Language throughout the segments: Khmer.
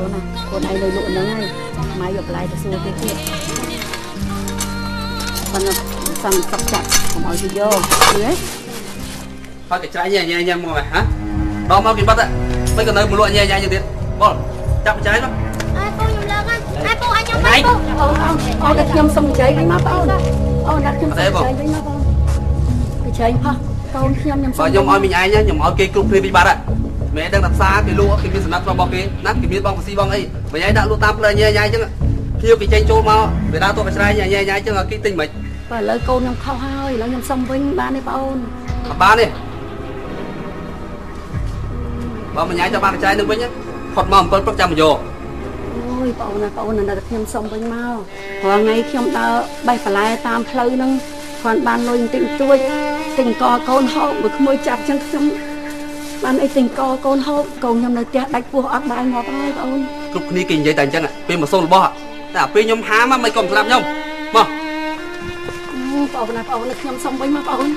កូនណាកូនឯងនៅលក់ហ្នឹងហើយម៉ែយកបន្លែទៅសួរគេទៀតប៉ុន្តែសំសក់ចាក់កុំឲ្យទៅយកយល់ទេហើយកញ្ច្រៃញ៉ែញ៉ែញ៉ែមកហ៎ដល់មកគេបាត់មិនក៏នៅមលក់ញ៉ែញ៉ែទៀតបលចាប់កញ្ច្រៃមកអើពូខ្ញុំលើកហើយអើពូឲ្យខ្ញុំណៃមកពូអូនអូនអូនដាក់ខ្ញុំសុំចៃវិញមកបងអូនដាក់ខ្ញុំសុំចៃវិញមកបងពីចៃផោះកូនខ្ញុំខ្ញុំសុំបើខ្ញុំឲ្យមីងឯងខ្ញុំឲ្យគេគ្រប់គ្នាពីបាត់ មែនដឹងថាផ្សារគេលក់គេមានសំណាក់របស់គេណាគេមានបងបស៊ីបងអីមីងឯងដាក់លក់តាមផ្លូវញ៉ែញ៉ែអញ្ចឹងភ្ញៀវគេចេញចូលមកវាដើរទៅកញ្ច្រៃញ៉ែញ៉ែញ៉ែអញ្ចឹងឲ្យគេទិញមិនបើឥឡូវកូនខ្ញុំខុសហើយឥឡូវខ្ញុំសុំវិញបានទេបងអត់បានទេបើមីងឯងទៅបានកញ្ច្រៃនឹងវិញផុតមក7ព្រឹកចាំមកយកអូយបងណាបងណាតែខ្ញុំសុំវិញមករាល់ថ្ងៃខ្ញុំដើរបេះបន្លែតាមផ្លូវហ្នឹងគាត់បានលុយបន្តិចបន្តួចទិញកកូនហូបមួយក្មួយចាប់ចឹងខ្ញុំ បានអីទិញកកូនហូបកូនខ្ញុំនៅផ្ទះដាច់ពោះអត់បាយងាប់ហើយបងគ្រប់គ្នាគេនិយាយតែអញ្ចឹងពេលមកសូនរបស់តែពេលខ្ញុំហាមមិនក៏ស្ដាប់ខ្ញុំមកបងណាបងណាខ្ញុំសុំវិញមកបង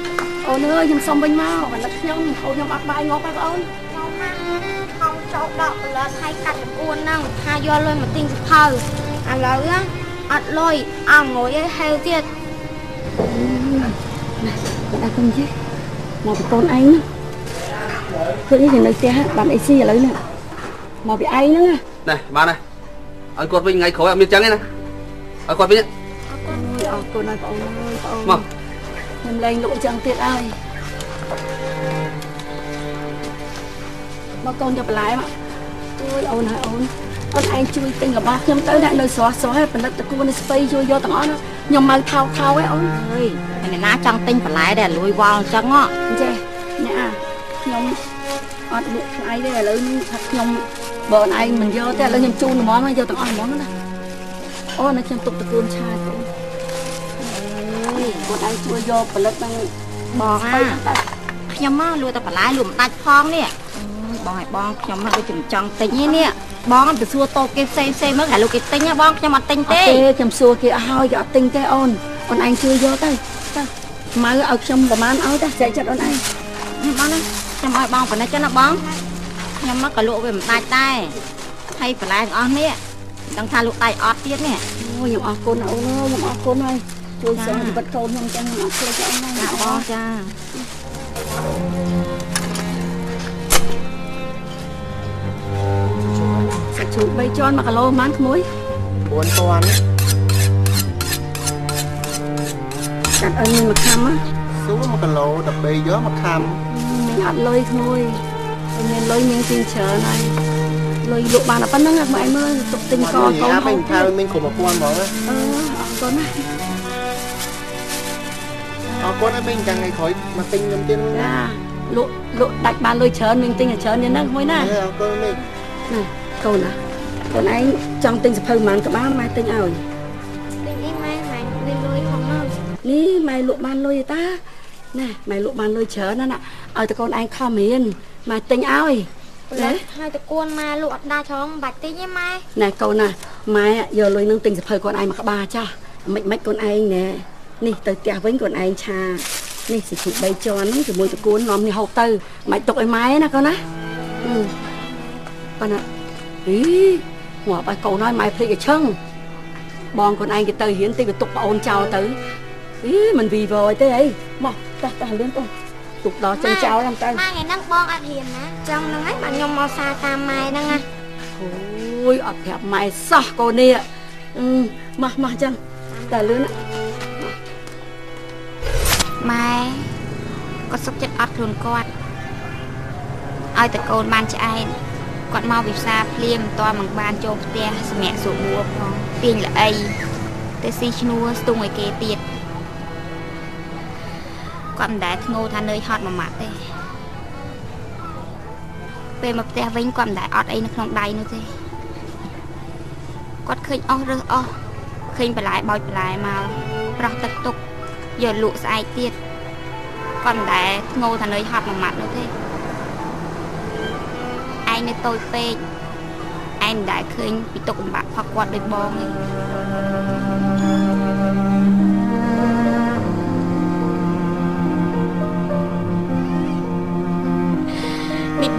អូនអើយខ្ញុំសុំវិញមកអាណិតខ្ញុំកូនខ្ញុំអត់បាយងាប់ហើយបងខ្ញុំណាខំចូលដកផលិតឲ្យកាត់ប្រគួនហ្នឹងថាយកលុយមកទិញសភៅឥឡូវណាអត់លុយអងងុយឲ្យហេវទៀតអត់គុំជិះមកពីកូនឯងឃើ ញនេះនៅផ្ទះបានអីស៊ីឥឡូវនេះមកពីឯងហ្នឹងនេះបានហើយឲ្យគាត់វិញថ្ងៃក្រោយអត់មានចឹងទេណាឲ្យគាត់វិញអរគុណហើយបងអើយបងមកខ្ញុំលែងលក់ចឹងទៀតហើយមកកូនយកបន្លែមកអូយអូនហើយអូនអូនឯងជួយទិញរបស់ខ្ញុំទៅអ្នកនៅស្រស់ស្រស់ហើយផលិតតគួរនេះស្ពៃជួយយកទាំងអស់ណាខ្ញុំមកថោកថោកឯអូនអើយហើយអ្នកណាចង់ទិញបន្លែដែលលួយវល់អញ្ចឹងហ៎ចេះអ្នកអាខ្ញុំ អត់លក់ថ្លៃទេឥឡូវនេះថាខ្ញុំបើអូនឯងមិនយកទេឥឡូវខ្ញុំជូនហ្មងមកយកទាំងអស់ហ្មងណាអូនខ្ញុំទុកតគួនឆាយបងអើយគាត់ឯងជួយយកផលិតហ្នឹងបងអាតែខ្ញុំមកលួចតែបន្លែលួចមិនដាច់ផងនេះអើយបងឲ្យបងខ្ញុំមកដូចជាមិនចង់ទិញទេនេះបងទៅសួរតូបគេផ្សេងផ្សេងមើលហើយលោកគេទិញហ៎បងខ្ញុំអត់ទិញអត់ទេទេខ្ញុំសួរគេអស់ហើយគេអត់ទិញទេអូនអូនឯងជួយយកទៅទៅម៉ៅឲ្យខ្ញុំប្រហែលឲ្យទៅចែកចិត្តអូនឯង បងណាខ្ញុំឲ្យបងប៉ុណ្ណេះចឹងណាបងខ្ញុំមកក៏លក់វាមិនដាច់ដែរហើយបន្លែទាំងអស់នេះមិនដឹងថាលក់ដាច់អត់ទៀតនេះអូខ្ញុំអរគុណណាអូនអើយខ្ញុំអរគុណហើយជួយសងជីវិតកូនខ្ញុំចឹងខ្ញុំអត់ភ្លេចអូនណាចាបងចាសាច់ជ្រូក3ជាន់1គីឡូប៉ុន្មានក្មួយ4000កាត់ឲ្យមានមួយខាំណា សួរ1គីឡូ13យកមកខាំមីងអត់លុយក្មួយតែមានលុយមានជាងច្រើនហើយលុយលក់បានតែប៉ុណ្្នឹងម៉ែមើលទុកទិញកកូកូនអាហូមិញបថាមិញគ្រប់1000ហ្មងណាអឺអរគុណណាអរគុណឲ្យមិញចាំថ្ងៃក្រោយមកទិញខ្ញុំទៀតណាចាលក់លក់ដាច់បានលុយច្រើនមីងទិញតែច្រើនយ៉ាងហ្នឹងក្មួយណាអរគុណមិញណាកូនណាកូនឯងចង់ទិញសភៅប៉ុន្មានក្បាលម៉ែទិញឲ្យទិញអីម៉ែម៉ែមានលុយផងមកនេះម៉ែលក់បានលុយទេតា ណាម៉ែលក់បានលុយច្រើនណាស់ណាឲ្យតែកូនឯងខំរៀនម៉ែទិញឲ្យផលិតឲ្យតគួនម៉ែលក់អត់ដាច់ផងមិនបាច់ទិញទេម៉ែណែកូនណាម៉ែយកលុយនឹងទិញសភៅកូនឯងមកក្បាលចាស់មិនមិនកូនឯងណែនេះទៅផ្ទះវិញកូនឯងឆានេះសិជុ3ជាន់ហ្នឹងជាមួយតគួននាំនេះហូបទៅមិនទុកឲ្យម៉ែណាកូនណាអឺប៉ុន្តែអីងាប់ឲ្យកូនហើយម៉ែភ្លេចឲ្យឈឹងបងកូនឯងគេទៅរៀនតិចវាទុកប្អូនចោលទៅអីមិនវីវយទេអីមក តោះតោះលឿនទៅទុកដល់ចិនចោលហ្នឹងទៅម៉ែថ្ងៃហ្នឹងបងអត់ហ៊ានណាចង់ហ្នឹងហើយបាទខ្ញុំមកសារតាមម៉ែហ្នឹងណាអូយអត់ប្រាប់ម៉ែសោះកូននេះអឺម៉ាស់ម៉ាស់ចឹងតែលឿនណាម៉ែគាត់សុខចិត្តអត់ខ្លួនគាត់ឲ្យតែកូនបានឆ្អែតគាត់មកវិផ្សារភ្លាមមិនទាន់មិនបានចូលផ្ទះសម្រាប់សួរបួផងទាញល្អីទៅស៊ីឈ្នួលស្ទុងឲ្យគេទៀត គាត់មិនដែលធ្ងោថានឿយហត់មួយម៉ាត់ទេពេលមកផ្ទះវិញគាត់មិនដែលអត់អីនៅក្នុងដៃនោះទេគាត់ឃើញអស់រើសអស់ឃើញបន្លែបោចបន្លែមកប្រោះទឹកទុកយកលក់ស្អែកទៀតគាត់មិនដែលធ្ងោថានឿយហត់មួយម៉ាត់នោះទេឯងនៅតូចពេកឯងមិនដែលឃើញពីទុកលំបាកផកគាត់ដូចបងទេ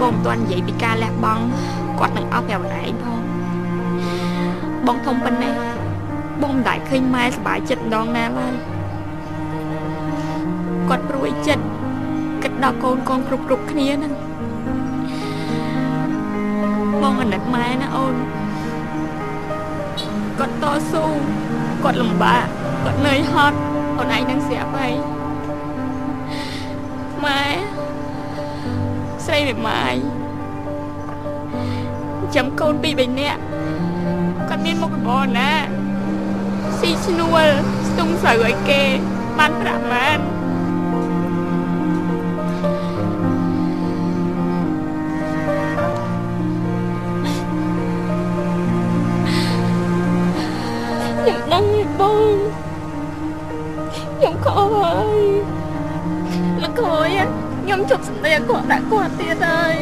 ទាន់និយាយពីការលះបង់គាត់នឹងអស់ប្រាប់ឯងផងបងធំប៉ុណ្ណេះបងមិនដែលឃើញម៉ែសប្បាយចិត្តម្ដងណាឡើយគាត់ព្រួយចិត្តគិតដល់កូនកូនគ្រប់គ្រប់គ្នាហ្នឹងបងអាណិតម៉ែណាអូនគាត់តស៊ូគាត់លំបាកគាត់នឿយហត់អូនឯងនឹងស្រាប់ហើយម៉ែ ស្រីមេម៉ាយចាំកូនពីរបីនាក់គាត់មានមុខរបរណាស៊ីឈ្នួលស្ទុំស្រូវឲ្យគេបានប្រាក់បានខ្ញុំដឹងហើយបងខ្ញុំខកហើយលោកគ្រូយ ខ្ញុំជប់សម្ដីគាត់ដាក់គាត់ទៀតហើយ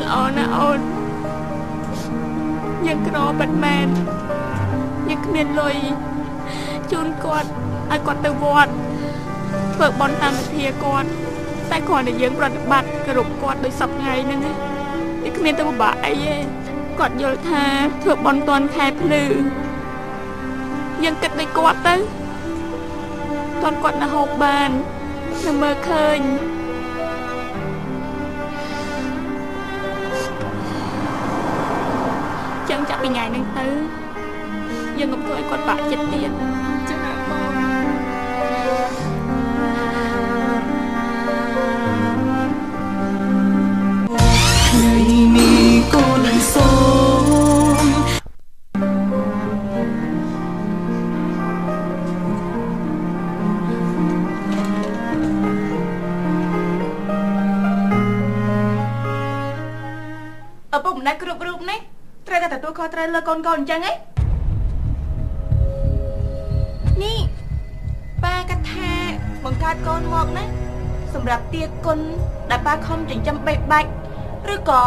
ល្អណាស់អូនយើងក្រប៉ិតមែនយើងគ្មានលុយជូនគាត់ឲ្យគាត់ទៅវត្តធ្វើបន់តាមវិធាគាត់តែគ្រាន់តែយើងប្រតិបត្តិគ្រប់គាត់ដោយសពថ្ងៃហ្នឹងឯងវាគ្មានទៅពិបាកអីទេគាត់យល់ថាធ្វើបន់តាន់ខែភ្លឺយើងគិតដូចគាត់ទៅ តាន់គាត់នៅហូបបាននៅមើលឃើញចឹងចាប់ពីថ្ងៃហ្នឹងទៅយើងកុំធ្វើឲ្យគាត់បាក់ចិត្តទៀតចា៎បងថ្ងៃ ខុសត្រូវលើកូនកូនអញ្ចឹងហ៎នេះប៉ាគិតថាបង្កើតកូនមកណាសម្រាប់ទាគុណដែលប៉ាខំចិញ្ចឹមបេបាច់ឬក៏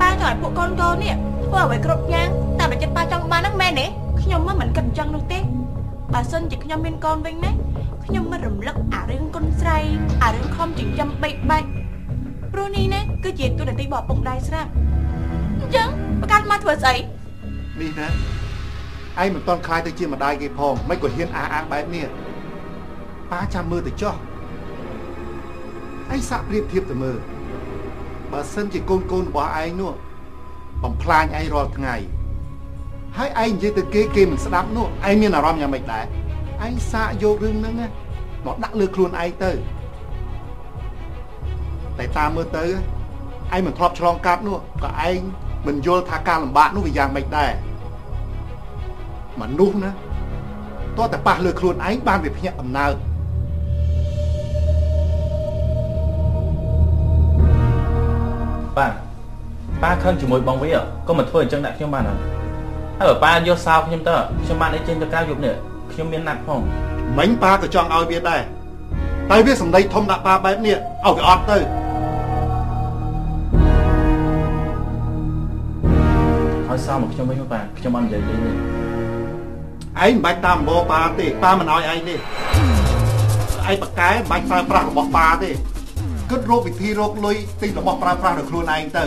ប៉ាចង់ឲ្យពួកកូនកូននេះធ្វើអ្វីគ្រប់យ៉ាងតាមដែលចិត្តប៉ាចង់បានហ្នឹងមែនទេខ្ញុំមិនមិនគិតអញ្ចឹងនោះទេបើសិនជាខ្ញុំមានកូនវិញណាខ្ញុំមិនរំលឹកអារឿងគុណស្រីអារឿងខំចិញ្ចឹមបេបាច់ព្រោះនេះណាគឺជាទូនាទីរបស់ឪពុកម្ដាយស្រាប់អញ្ចឹងប្រកាសមកធ្វើស្អី នេះណាឯងមិនតន់ខ្លាយទៅជាម្ដាយគេផងមិនក៏ហ៊ានអះអាងបែបនេះប៉ាចាំមើលទៅចុះឯងសាក់ប្រៀបធៀបទៅមើលបើសិនជាកូនកូនរបស់ឯងនោះបំផ្លាញឯងរាល់ថ្ងៃហើយឯងនិយាយទៅគេគេមិនស្ដាប់នោះឯងមានអារម្មណ៍យ៉ាងម៉េចដែរឯងសាកយករឿងហ្នឹងណាមកដាក់លើខ្លួនឯងទៅតែតាមមើលទៅឯងមិនធ្លាប់ឆ្លងកាត់នោះក៏ឯងមិនយល់ថាការលំបាកនោះវាយ៉ាងម៉េចដែរ មនុស្សណាតោះតែប៉ះលើខ្លួនឯងបានវាភ្ញាក់អំណើតប៉ាប៉ាខឹងជាមួយបងវិញក៏មិនធ្វើអញ្ចឹងដាក់ខ្ញុំបានហើយហើយបើប៉ាយកសោកខ្ញុំទៅខ្ញុំបានអីចេញទៅក្រៅយប់នេះខ្ញុំមានណាត់ផងមិញប៉ាក៏ចង់ឲ្យវាដែរតែវាសំដីធំដាក់ប៉ាបែបនេះឲ្យវាអត់ទៅហើយសោកមកខ្ញុំវិញមកប៉ាខ្ញុំអត់និយាយលេងទេ ឯងមិនបាច់តាមអំបរប៉ាទេប៉ាមិនឲ្យឯងទេឯងបកកែមិនបាច់ប្រើប្រាស់របស់ប៉ាទេគិតរកវិធីរកលុយទិញរបស់ប្រើប្រាស់ដល់ខ្លួនឯងទៅ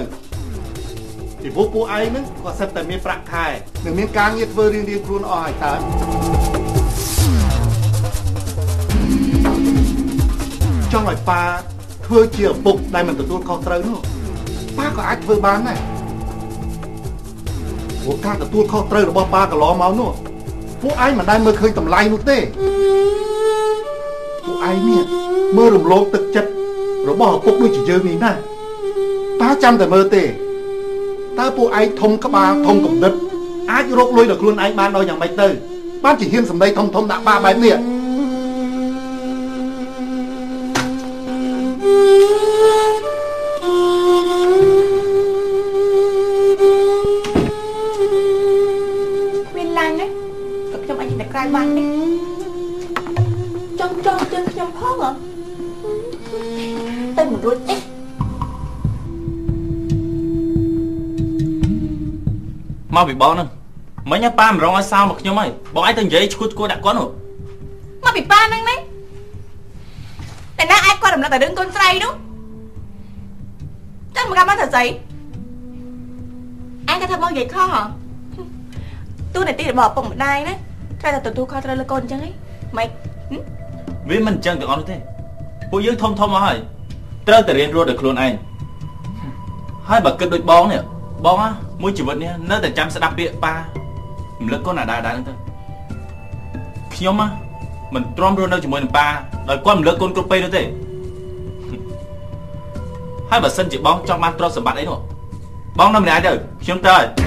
ពីព្រោះពួកឯងហ្នឹងក៏សិតតែមានប្រាក់ខែនិងមានការងារធ្វើរៀងៗខ្លួនអស់ហើយតើចង់ឲ្យប៉ាធ្វើជាឪពុកដែលមិនទទួលខុសត្រូវនោះប៉ាក៏អាចធ្វើបានដែរព្រោះការទទួលខុសត្រូវរបស់ប៉ាកន្លងមកនោះ ពួកឯងមិនដែលមើលឃើញតម្លៃនោះទេពួកឯងនេះមើលរំលងទឹកចិត្តរបស់ឪពុកដូចជាយើងនេះណាប៉ាចាំតែមើលទេតើពួកឯងធំក្បាលធំកំណត់អាចរកលុយដល់ខ្លួនឯងបានដល់យ៉ាងម៉េចទៅបានជាហ៊ានសម្ដីធំធំដាក់ប៉ាបែបនេះគ្អាចទៅក្រៅបានទេចង់ចង់ជើងខ្ញុំផងហ៎ទៅមិនរួចទេមកពីបងហ្នឹងមិញឲ្យប៉ាមិនរងឲ្យសោកមកខ្ញុំហើយបងឯងទៅនិយាយឈួតឈួតដាក់គាត់នោះមកពីប៉ាហ្នឹងណាតែណាអាចគាត់រំលឹកតែរឿងកូនស្រីនោះចាំមកកាប់មកទៅស្អីអញក៏ថាមកនិយាយខុសហ៎ទូនាទីរបស់ឪពុកម្ដាយណា ត្រូវតែទទួលខុសត្រូវលើកូនអញ្ចឹងហីម៉េចវាមិនអញ្ចឹងទាំងអស់នោះទេពួកយើងធំធំមកហើយត្រូវតែរៀនរស់ដោយខ្លួនឯងហើយបើគិតដូចបងនេះបងណាមួយជីវិតនេះនៅតែចាំស្ដាប់ពាក្យប៉ារំលឹកកូនអាដាដែរហ្នឹងទៅខ្ញុំណាមិនទ្រាំរស់នៅជាមួយនឹងប៉ាដោយគាត់រំលឹកកូនគ្រប់ពេលនោះទេហើយបើសិនជាបងចង់បានទ្រព្យសម្បត្តិអីនោះបងនៅម្នាក់ទៅខ្ញុំទៅហើយ